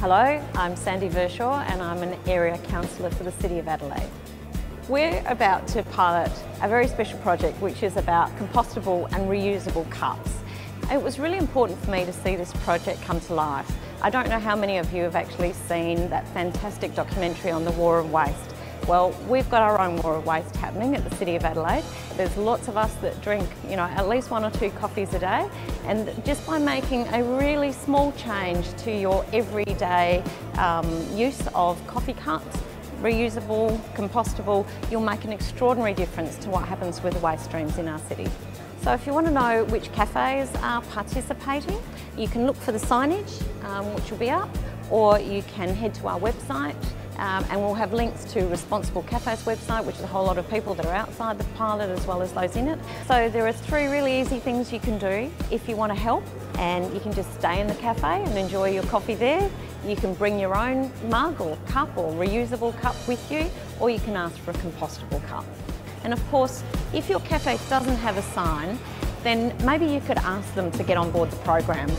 Hello, I'm Sandy Verschoor and I'm an Area Councillor for the City of Adelaide. We're about to pilot a very special project which is about compostable and reusable cups. It was really important for me to see this project come to life. I don't know how many of you have actually seen that fantastic documentary on the war of waste. Well, we've got our own war of waste happening at the City of Adelaide. There's lots of us that drink, you know, at least one or two coffees a day. And just by making a really small change to your everyday um, use of coffee cups, reusable, compostable, you'll make an extraordinary difference to what happens with the waste streams in our city. So if you want to know which cafes are participating, you can look for the signage, um, which will be up, or you can head to our website um, and we'll have links to Responsible Cafes website, which is a whole lot of people that are outside the pilot as well as those in it. So there are three really easy things you can do if you want to help and you can just stay in the cafe and enjoy your coffee there. You can bring your own mug or cup or reusable cup with you or you can ask for a compostable cup. And of course, if your cafe doesn't have a sign, then maybe you could ask them to get on board the program